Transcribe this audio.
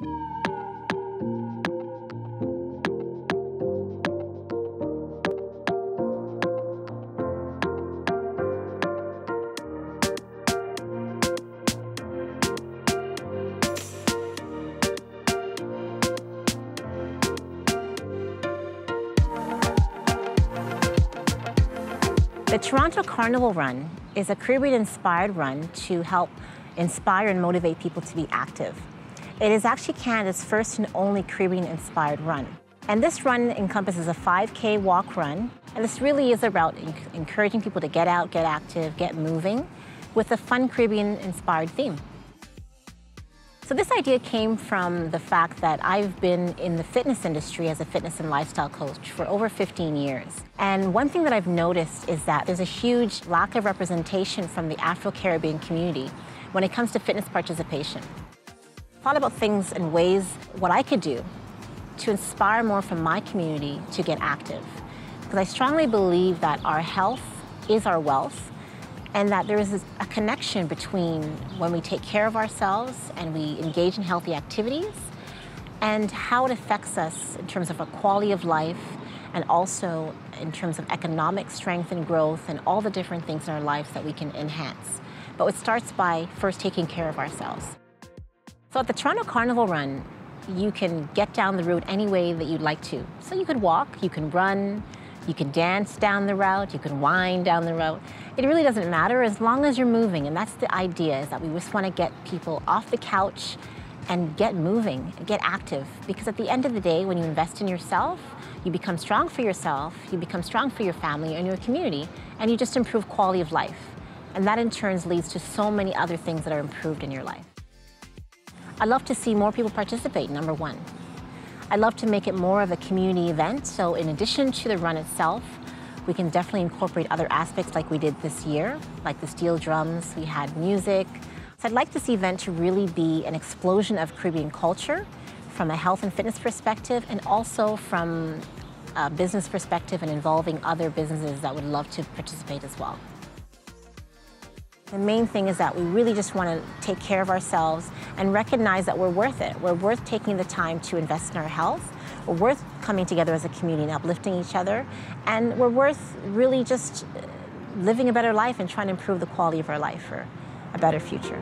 The Toronto Carnival Run is a Caribbean-inspired run to help inspire and motivate people to be active. It is actually Canada's first and only Caribbean-inspired run. And this run encompasses a 5K walk run, and this really is a about encouraging people to get out, get active, get moving, with a fun Caribbean-inspired theme. So this idea came from the fact that I've been in the fitness industry as a fitness and lifestyle coach for over 15 years. And one thing that I've noticed is that there's a huge lack of representation from the Afro-Caribbean community when it comes to fitness participation. Thought about things and ways what I could do to inspire more from my community to get active. Because I strongly believe that our health is our wealth and that there is a connection between when we take care of ourselves and we engage in healthy activities and how it affects us in terms of our quality of life and also in terms of economic strength and growth and all the different things in our lives that we can enhance. But it starts by first taking care of ourselves. So at the Toronto Carnival Run, you can get down the route any way that you'd like to. So you could walk, you can run, you can dance down the route, you can wind down the route. It really doesn't matter as long as you're moving. And that's the idea is that we just want to get people off the couch and get moving, get active. Because at the end of the day, when you invest in yourself, you become strong for yourself, you become strong for your family and your community, and you just improve quality of life. And that in turn leads to so many other things that are improved in your life. I'd love to see more people participate, number one. I'd love to make it more of a community event. So in addition to the run itself, we can definitely incorporate other aspects like we did this year, like the steel drums, we had music. So I'd like this event to really be an explosion of Caribbean culture from a health and fitness perspective and also from a business perspective and involving other businesses that would love to participate as well. The main thing is that we really just want to take care of ourselves and recognize that we're worth it. We're worth taking the time to invest in our health. We're worth coming together as a community and uplifting each other. And we're worth really just living a better life and trying to improve the quality of our life for a better future.